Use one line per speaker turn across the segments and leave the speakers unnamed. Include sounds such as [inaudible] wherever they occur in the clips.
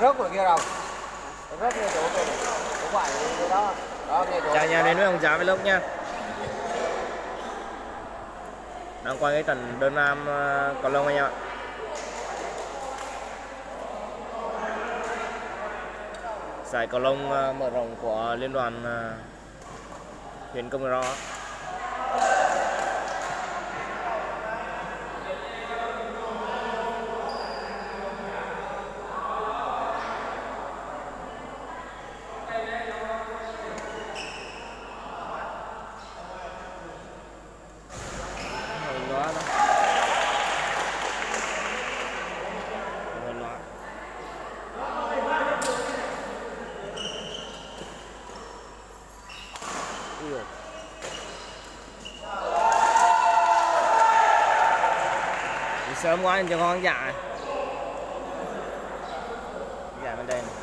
rớt rồi kia rồi rớt ngay chỗ kia chỗ phải đó. Đó ngay chỗ
chào nhà đến với ông già vlog nha. Đang quay cái trận đơn nam ờ, cầu lông anh em ạ. Giải cầu lông ờ, mở rộng của liên đoàn ờ, huyện Công Ro hôm qua quá cho con dạ bên đây này.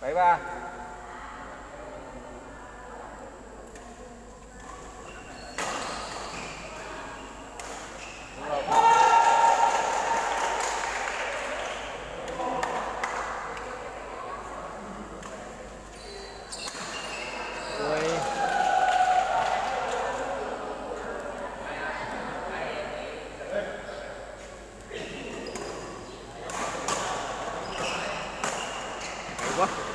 bảy ba
Ui. Hay quá. Hay.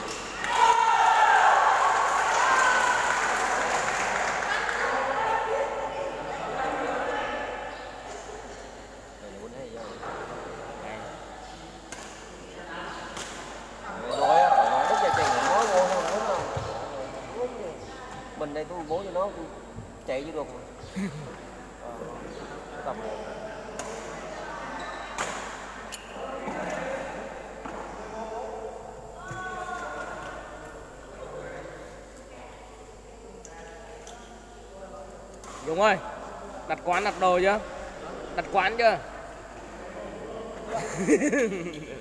rồi á đức giờ tiền nói vô không đúng không mình đây tôi bố cho nó chạy vô được [laughs] Ờ, tập
Dũng ơi, đặt quán đặt đồ chưa? Đặt quán chưa? [laughs]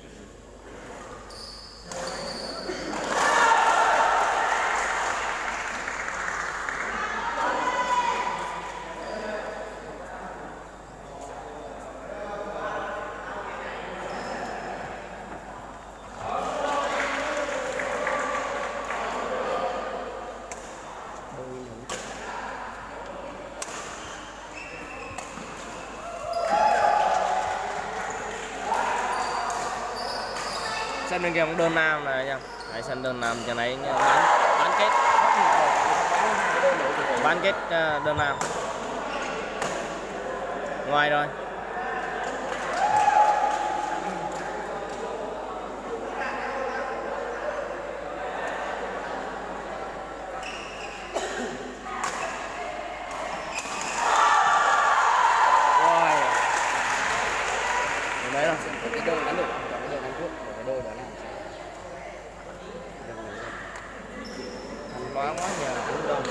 em bên kia cũng đơn nam này nha hãy sân đơn nam cho này bán, bán kết. Bán kết ờ, đơn nam. Ngoài Rồi. Đến đấy rồi
cái đôi đánh được chọn cái đôi đánh trước rồi cái đôi đó làm
Thành quá quá nhờ cũng đông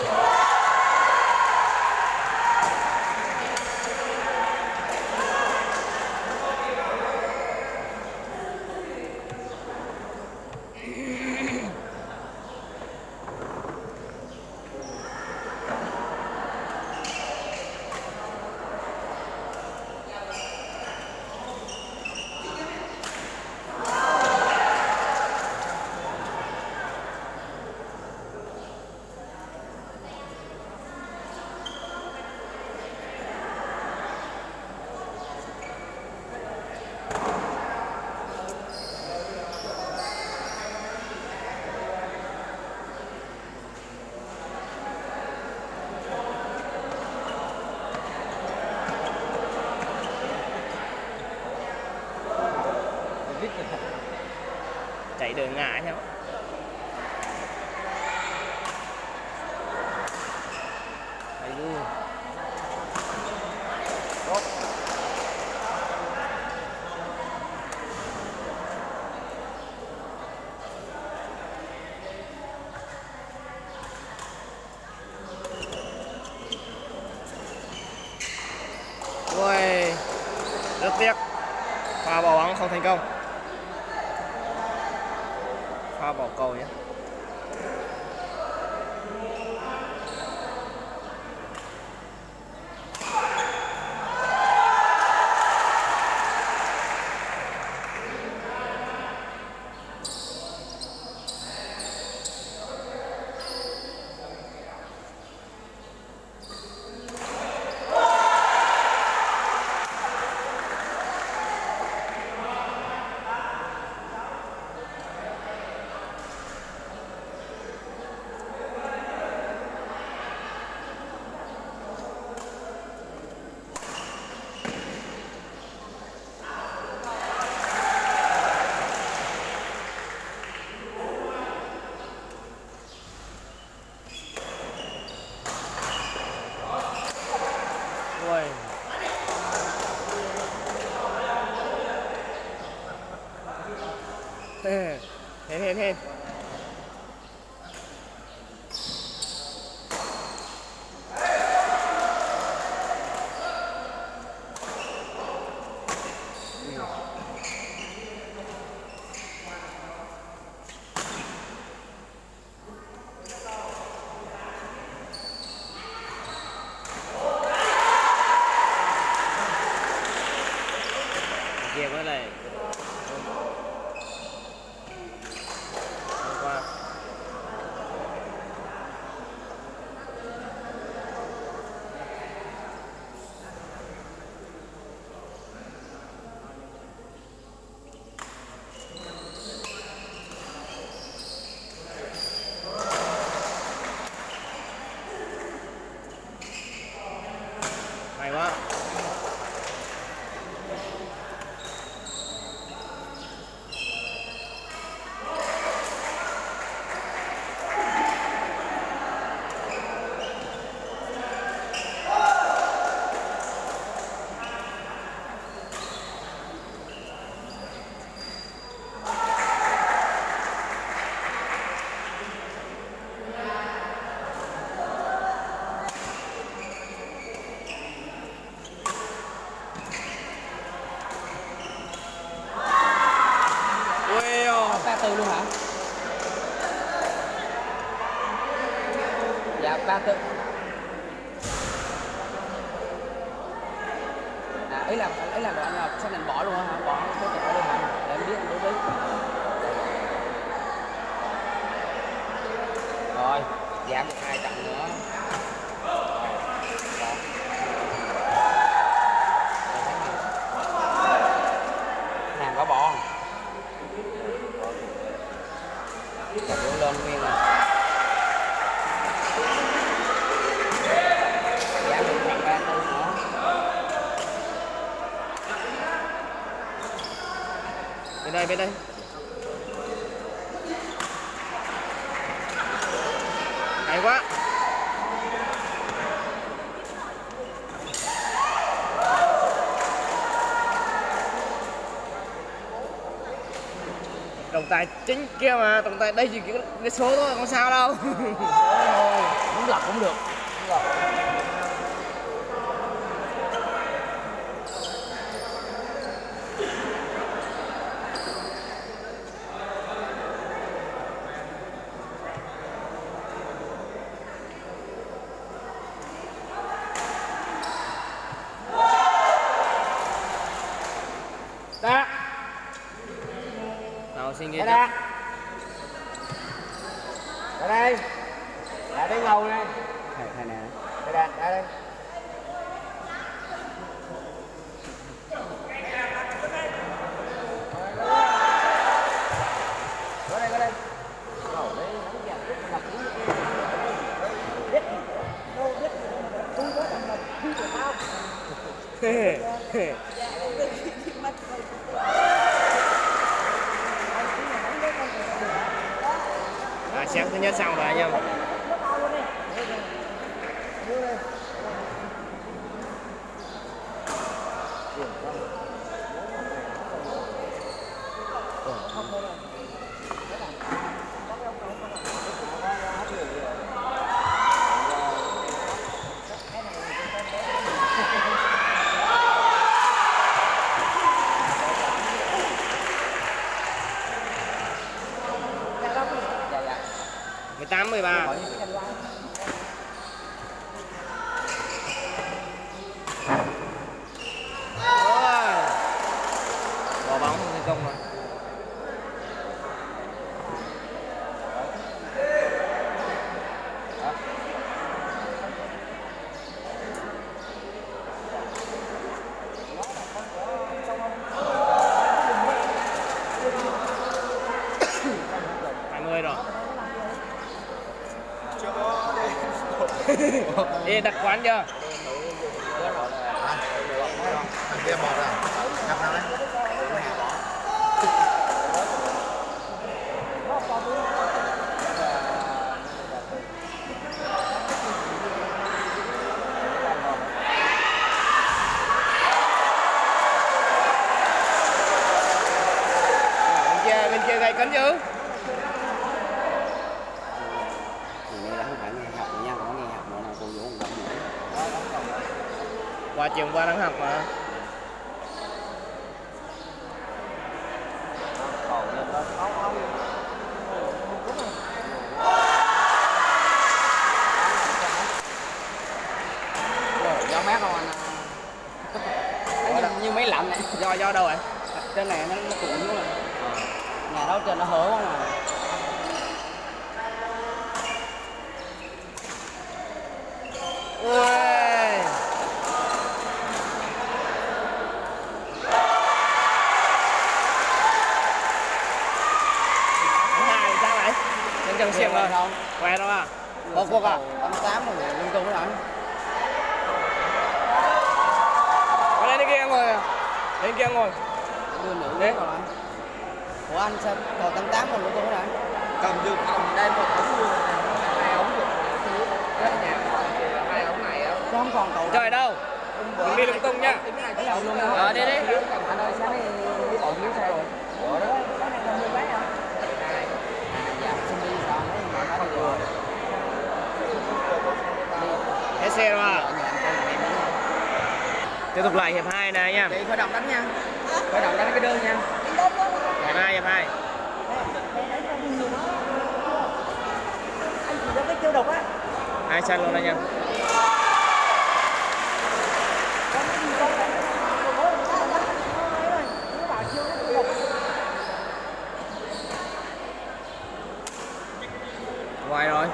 viết rồi
chạy đường ngại theo tài chính kia mà trọng tài đây chỉ cái số thôi, không sao đâu.
Đúng là cũng được.
Ở
đây. Lại tới ngầu đây. Thầy thầy nè. Đây đây, đây đây.
Hehehe sáng thứ nhất xong rồi anh em Mày. Đặt quán chưa?
Thằng kia một à? Gặp nào đấy?
Bên kia, bên kia gây cấn chứ?
Thì này là không phải ngày học nha, có ngày học nữa là cô Vũ không động nữa.
Qua trường qua đang học mà.
Còn lên đó không không. Rồi, gió mát không anh? Nó như, như mấy lạnh này.
Do do đâu vậy?
Trên này nó nó cuộn xuống rồi. Nhà đó trên nó hở quá mà.
Ui. Hai sao vậy? Trên chân xiên rồi. Què đâu à?
Một cuộc à? 88 rồi, lung tung rồi.
Ở đây kia ngồi à? Lên kia ngồi.
Đưa nữ
Đấy.
rồi. Của anh sao còn 88 rồi lung tung rồi.
Cầm dự phòng đây một ống luôn
Hai ống rồi.
Hai ống này á
không còn cầu.
Trời đâu? Đừng đi lung tung nha.
Cái.
Ờ, đi đi.
Anh ơi, sáng nay ổn miếng sao rồi? Ủa đó. Còn hả? Dạ.
Hết xe rồi à?
Nhà anh.
Tiếp tục lại hiệp 2 này nha.
Chị khởi động đánh nha. Khởi động đánh cái đơn nha.
Hiệp 2, hiệp 2.
Anh chỉ có cái tiêu độc á.
Hai sân luôn đó nha.
Có cái gì đâu. Có cái gì đâu. Nó bảo chiêu cái tiêu độc á.
Ngoài rồi.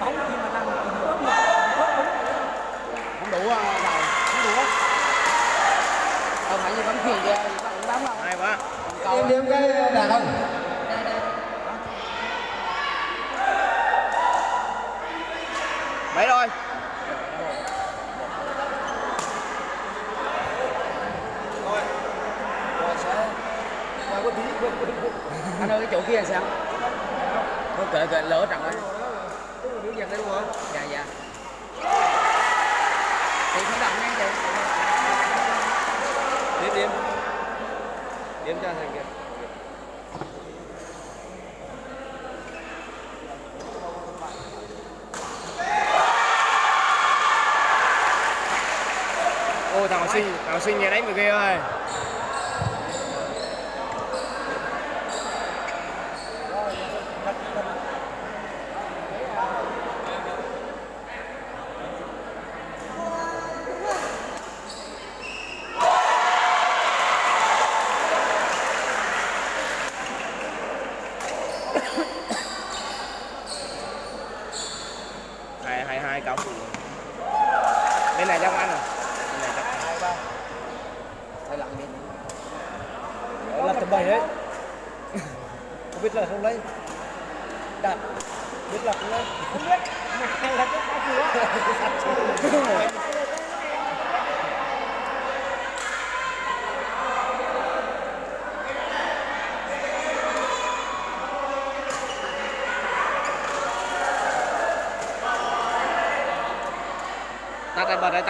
bóng gì mà nằm ướp mà ướp đúng không đủ à, đầu không đủ á đâu phải như bắn chuyền kìa bắn bắn không
Hay quá.
cầu
Em điểm cái đàn không?
Mấy rồi.
anh ơi cái chỗ kia là sao thôi kệ kệ lỡ trận rồi
Đứng dần đây luôn hả?
dạ dạ chị khởi động nha chị
Điểm điểm Điểm cho thằng kia
Ôi thằng học sinh, thằng học sinh nhà đánh người ghê ơi.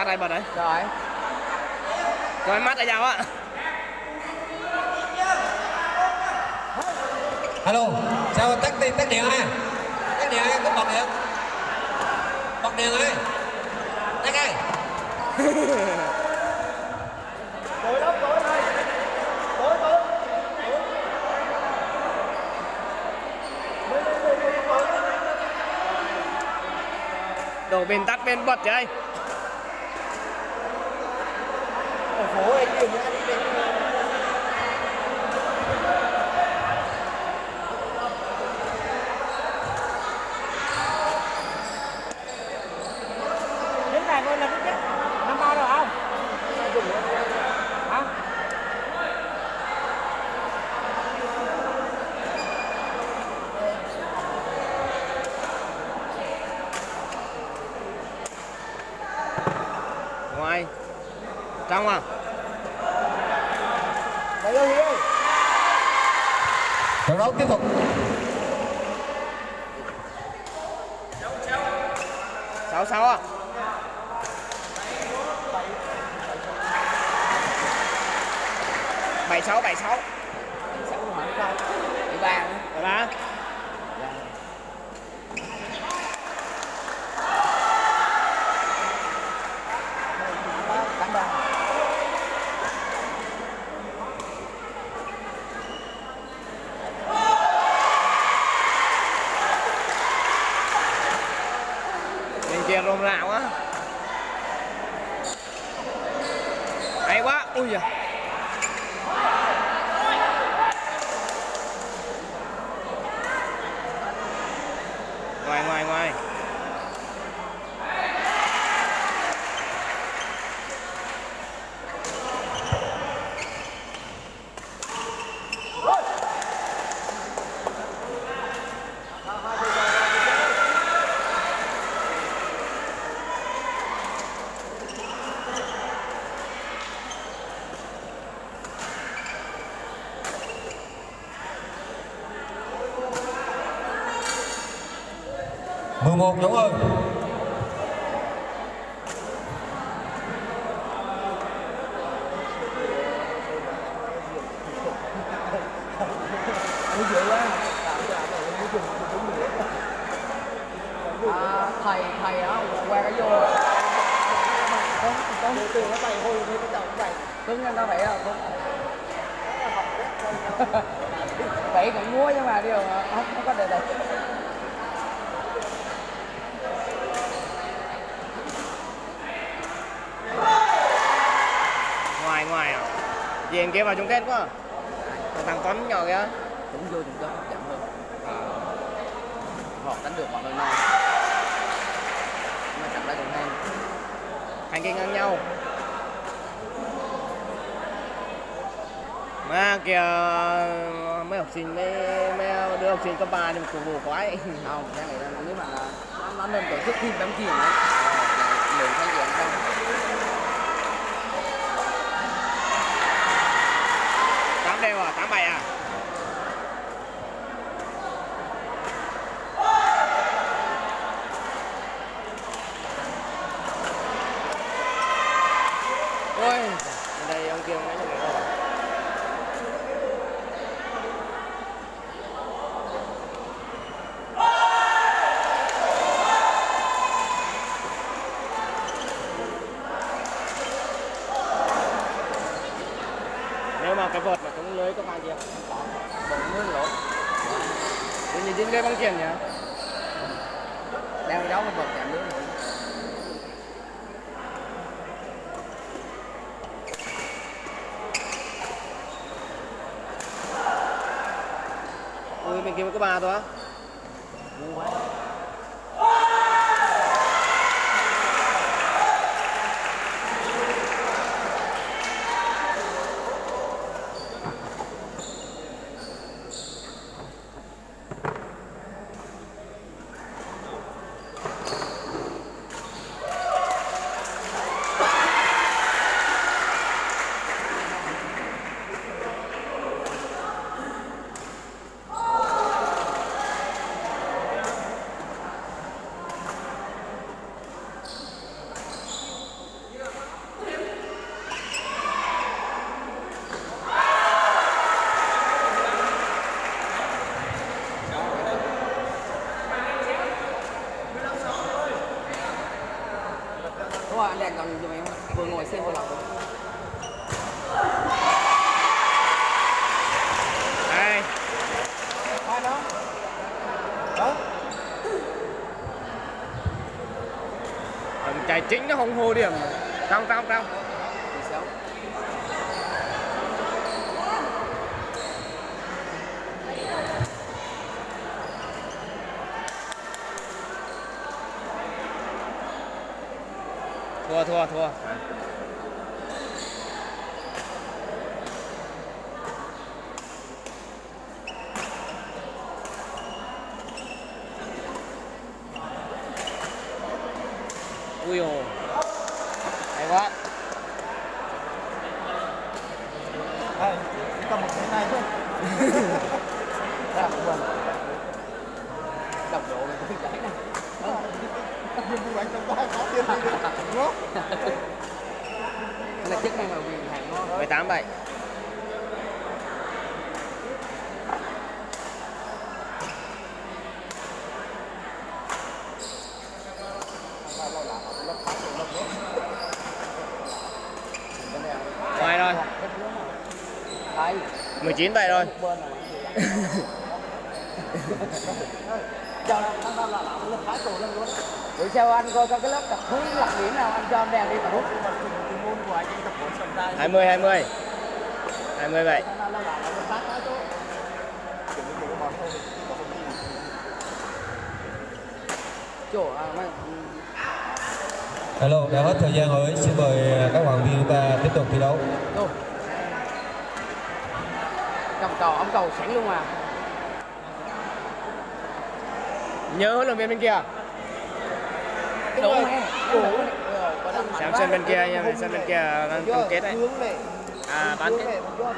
này bật đấy
rồi.
Rồi mắt ở nhau á?
alo sao tắt đi tắt điện ha tắt điện em có bật điện. Bật điện ơi tắt đây.
Tối lắm tối này tối tối
đổ bên tắt bên bật
chứ anh
我啊，你哋而
家。7676 11
chỗ ơi.
mà
chúng ghét quá. Còn thằng con nhỏ kia
Cũng vô chúng tôi chậm dẫn hơn à. Họ đánh được bọn đôi non Mà chặt lại còn hai,
Hai kia ngang nhau. Mà kìa mấy học sinh mấy, mấy đứa học sinh cấp ba thì cổ vũ quá ấy.
Không cái này là nếu mà nó nên tổ chức
phim đám kia
đấy 嘿哇，打牌呀、Bà?
Ui ồ hay quá
Đây, cầm một cái này thôi.
Đó là quên. Độc độ này tôi giải nè.
Tập viên của anh trong ba có tiền gì được. Đúng không?
Cái là chức năng là quyền hàng ngon.
18 7 ngoài rồi
Đây,
19 bảy rồi
bên này. cho nó là làm lớp phá tù lên luôn Rồi sao anh coi coi cái lớp tập huấn lạc điểm nào anh cho anh đèn đi tập huấn
Môn của anh tập huấn sầm đai.
20 20 20 bảy
nó là làm lớp phá phá tù chỗ à
Hello, đã hết thời gian rồi. Xin mời các bạn viên chúng ta tiếp tục thi đấu.
Cầm cầu, ống cầu sẵn luôn à.
Nhớ huấn luyện viên bên kia.
Đủ nghe Đủ
xem sân bên kia nha sân bên kia đang chung kết đấy. À bán kết.
ờ,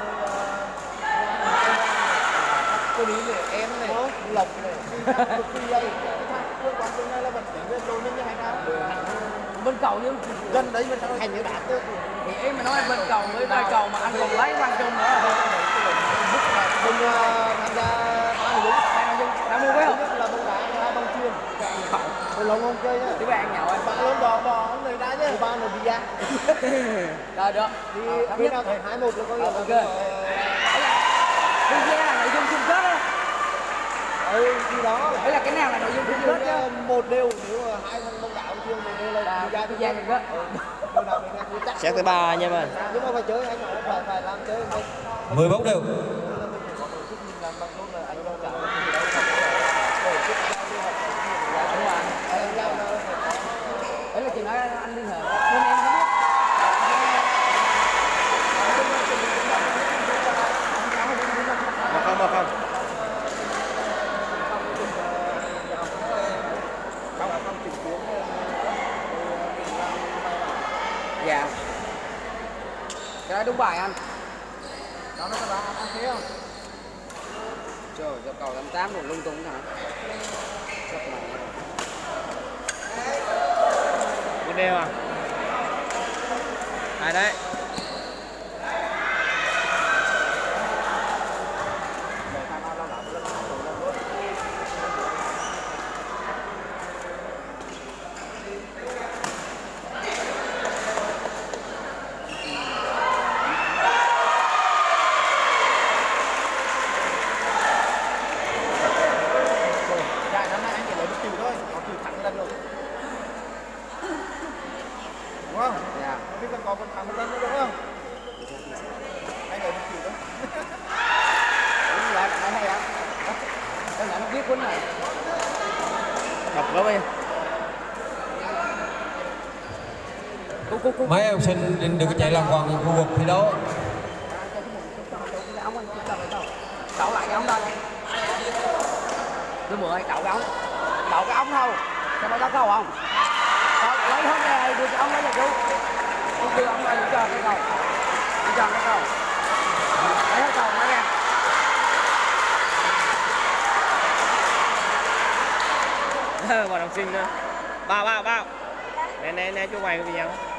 cô lý này, em này, lộc này.
Bên cầu nhưng
Gần đấy mà sao thành như đã tớ.
Thì em mà nói bên cầu với vai cầu mà anh còn lấy quan trung nữa
mình ờ, tham gia ba người đúng.
Đang nói chung, đã mua vé không?
nhất là bóng đá, thứ hai bóng chuyền. tôi lòng không chơi nhá.
Tí bạn nhậu anh
Bạn luôn bỏ bỏ người đá nhá. Ba người đi ra.
Rồi được
Thì
Thống nhất
nào thấy hai một là coi như là
ok. Đi ra nội dung chung kết đó
ừ thì đó
Đấy là cái nào là nội dung chung kết chứ
một đều nếu mà hai thằng bóng đá ông thường một đều là
Là
ra
đi ra chung kết
mình là
xét thứ ba anh em ơi
nhưng mà phải chơi anh phải phải làm chơi mình
10 bóng đều.
Come on, come on chức mình làm bằng luôn là anh đâu cả gì đâu tổ chức giao lưu học tập nhiều là
Đúng rồi
anh giao lưu phải có
Đấy là chị nói anh liên hệ Bên em không biết
một không một không
không không trực tuyến
Dạ Cái đó đúng bài anh
nó nó có đá ăn thế không
Trời ơi, cầu 88 rồi lung tung hả Sắp
đeo à? Ai đấy
dạ năm nay anh chỉ lấy một triệu thôi có triệu thắng lần rồi đúng không
Dạ
không biết còn có còn thắng một lần nữa đúng không anh lấy một triệu thôi
Đúng rồi, hay hay lắm Em nó quýnh này
đọc gấp
cú
Mấy em học sinh đừng có chạy lòng vòng khu vực thi đấu.
cậu lại cái ống đây tôi mượn cậu cái ống cậu cái ống thôi cho mày có không lấy hết ra đưa cái ống lấy cho chú đưa ống ra cho cái đi cho cái câu lấy hết câu lấy ra [laughs]
bọn học sinh nữa. Bao bao bao. Nè nè nè chú quay cái video.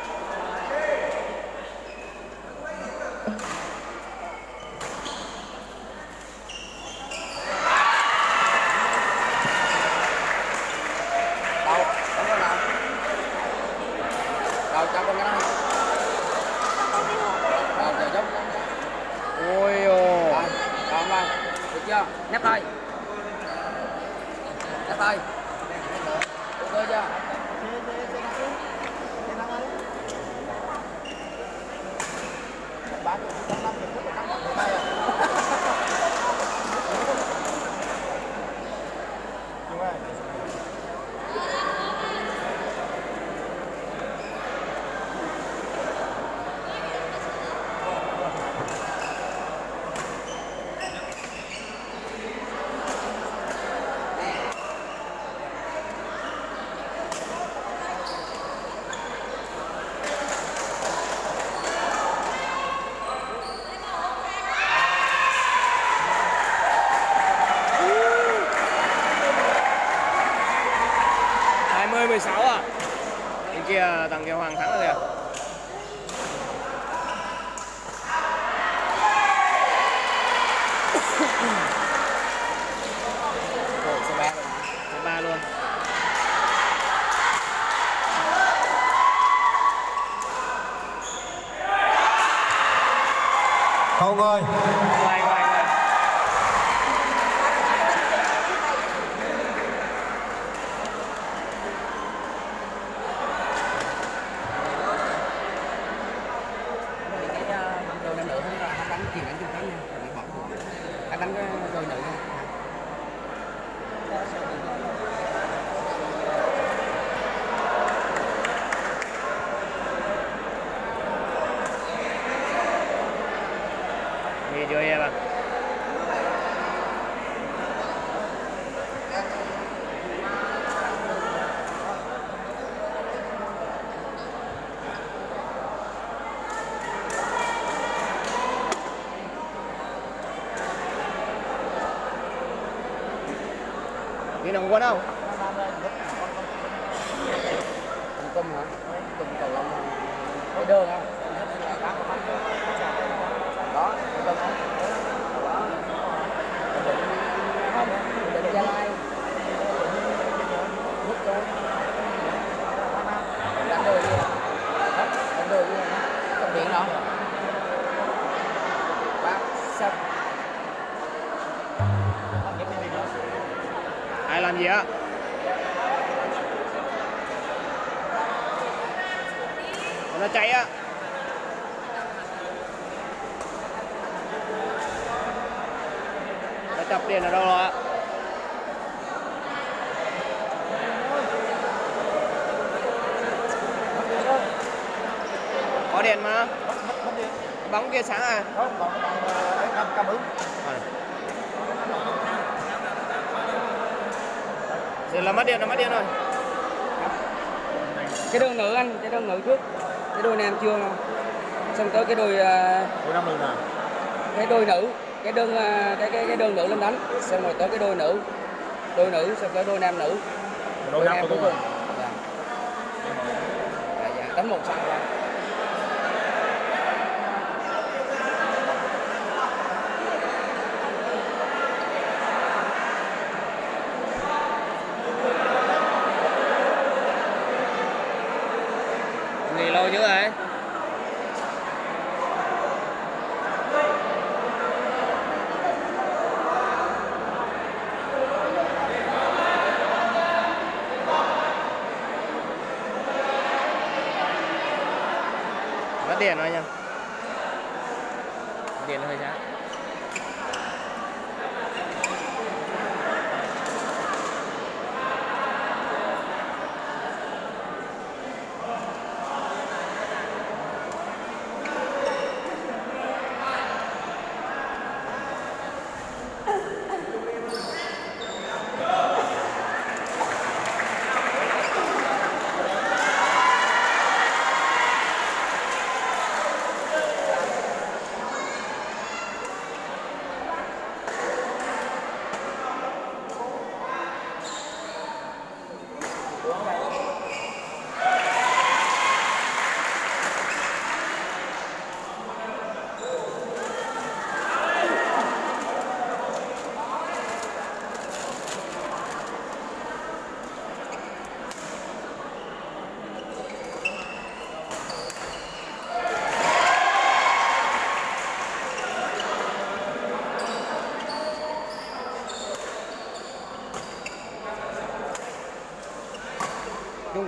Đi nồng quân làm gì á? Nó cháy á. Nó chập điện ở đâu rồi ạ? Có điện mà. Bóng kia sáng à?
không cái cảm cảm ứng
Giờ là mất điện, là mất điện rồi.
cái đôi nữ anh cái đôi nữ trước. Cái đôi nam chưa. Xong tới cái đôi à,
năm mươi nào?
cái đôi nữ. Cái đơn à, cái cái cái đơn nữ lên đánh. Xong rồi tới cái đôi nữ. Đôi nữ xong tới đôi nam nữ.
Đôi năm
nam
của
cuối
tôi
cùng dạ. Dạ, dạ. đánh một sân ra
Nghỉ lâu chứ ấy? Mất điện rồi nha.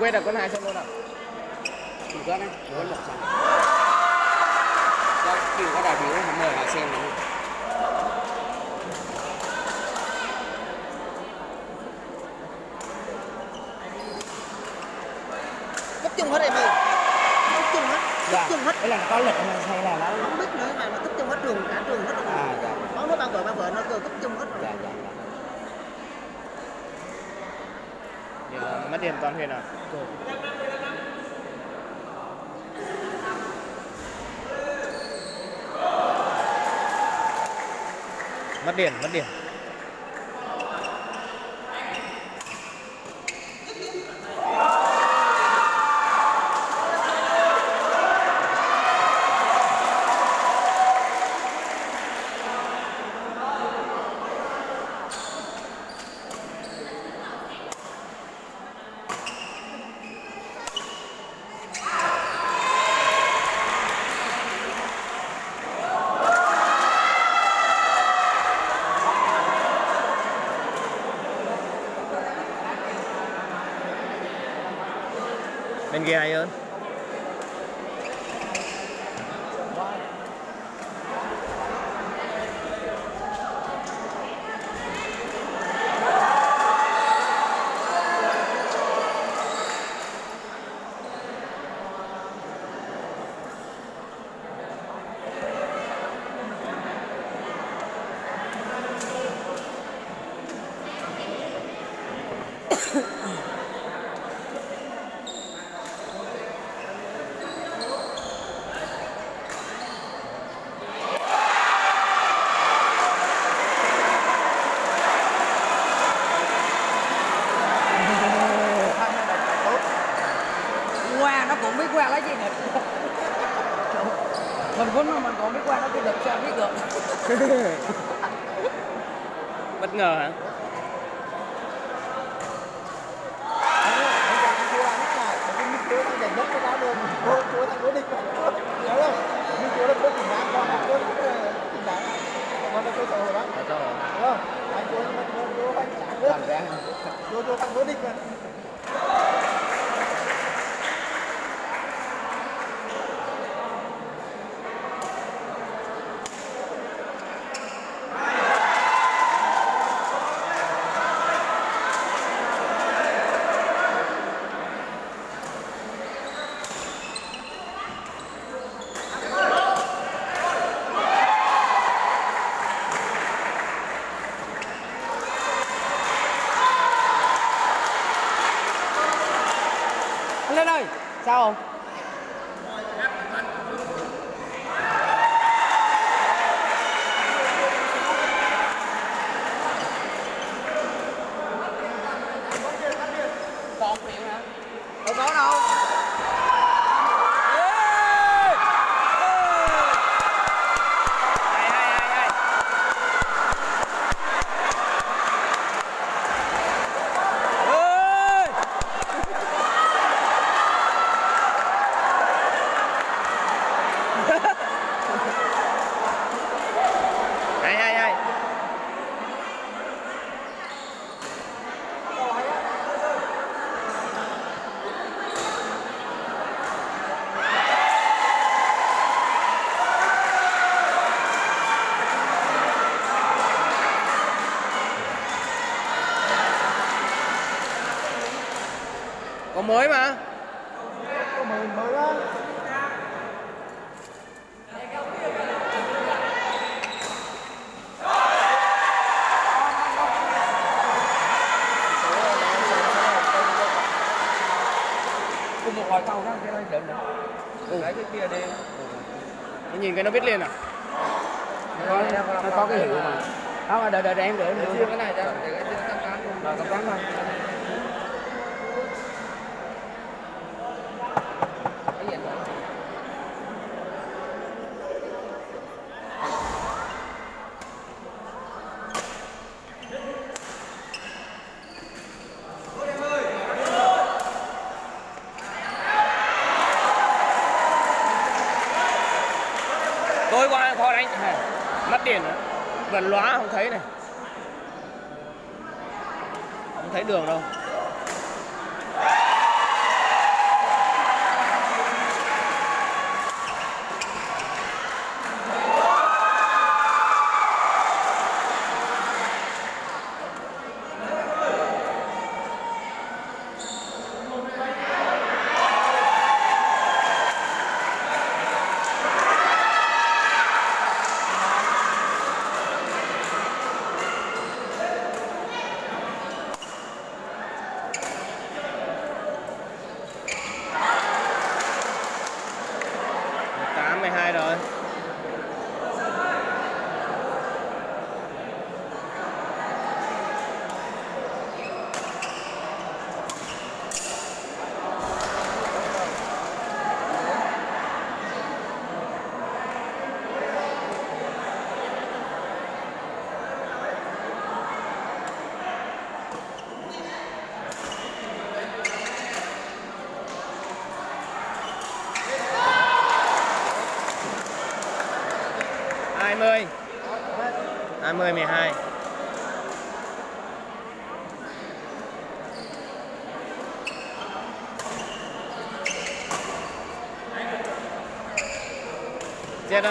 Quyết là con hai sân luôn à?
Chủ cân ấy, chủ cân một sân cho kêu các đại biểu mời họ xem nữa
cấp chung hết em ơi. Cấp chung hết chung hết
Đấy là có lịch hay là nó
không biết nữa mà nó cấp chung hết trường cả trường hết rồi.
À dạ.
Nó nói ban vợ ban vợ nó kêu cấp chung hết rồi.
Dạ dạ dạ.
Mất điểm toàn huyện à mất điểm mất điểm bên kia hay hơn
qua nó cũng biết qua lấy gì nghịch mình cũng mình còn biết qua nó cái nghịch sao biết được
bất ngờ hả
là cố tình đáng Con là cố tội đó
Ở đâu rồi?
Đúng không? Anh Chúa nhưng mà Chúa Chúa anh trả nước
thành ra
Chúa Chúa thằng cố định mà
anh lên ơi sao không còn chuyện hả đâu có đâu Ê! Ê!
Hay hay hay hay
Ê!
hay hay hay có mới mà
đó
cùng một hồi câu đó cái nữa
Ừ.
lấy cái kia đi
nhìn cái nó biết liền à
nó có, nó có cái hiệu mà không đợi đợi em để em
cái này cho để cái cắt cán
rồi cầm cán thôi
80 12 chết